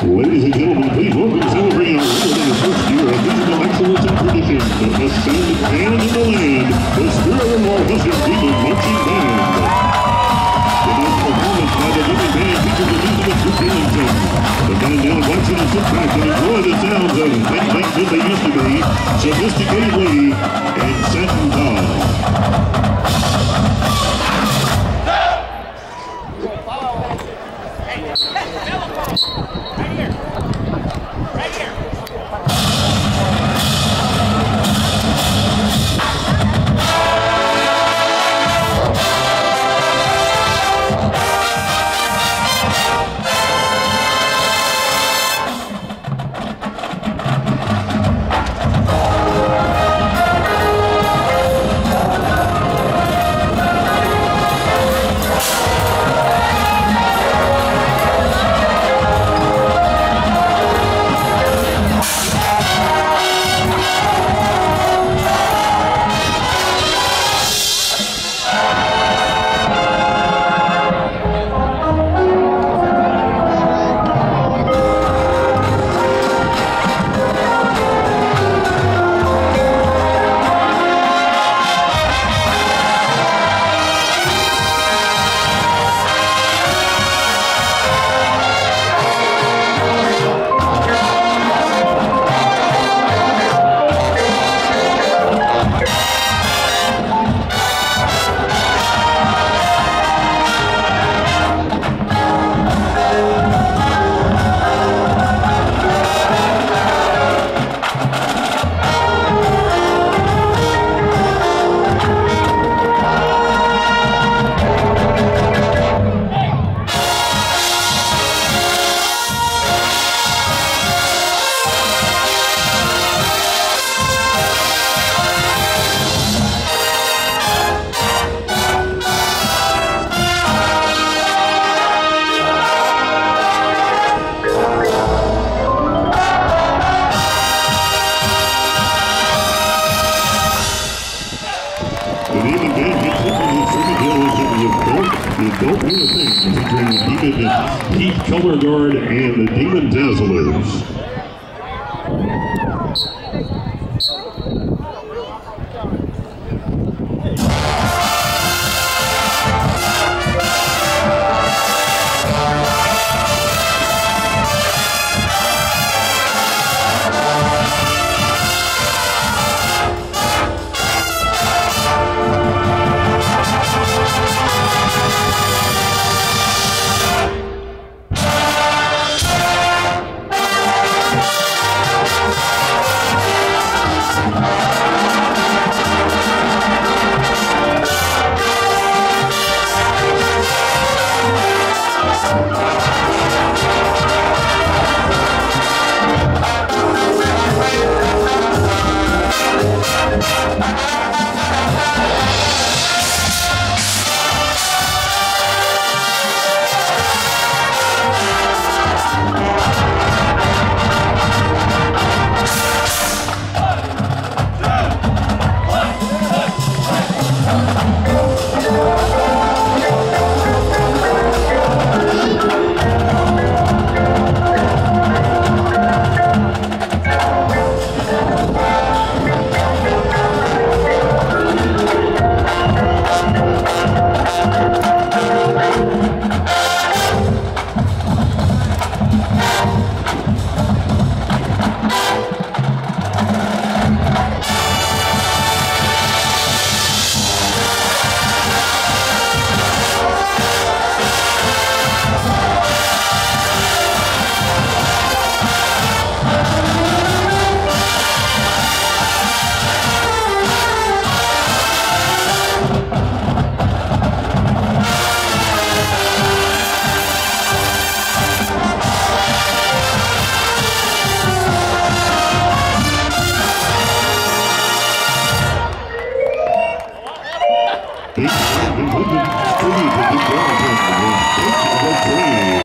Ladies and gentlemen, please welcome celebrating our winner in the first year of musical excellence and tradition, the most band in the land, the Spirit of War Western Cleveland Marching Band. Tonight's performance by the living band features the music of Duke Ellington. The band now wants you to sit back and enjoy the sounds of big things that they used to be, sophisticatedly, and the adult wheel of things featuring the Demon Heat Color Guard and the Demon Dazzlers.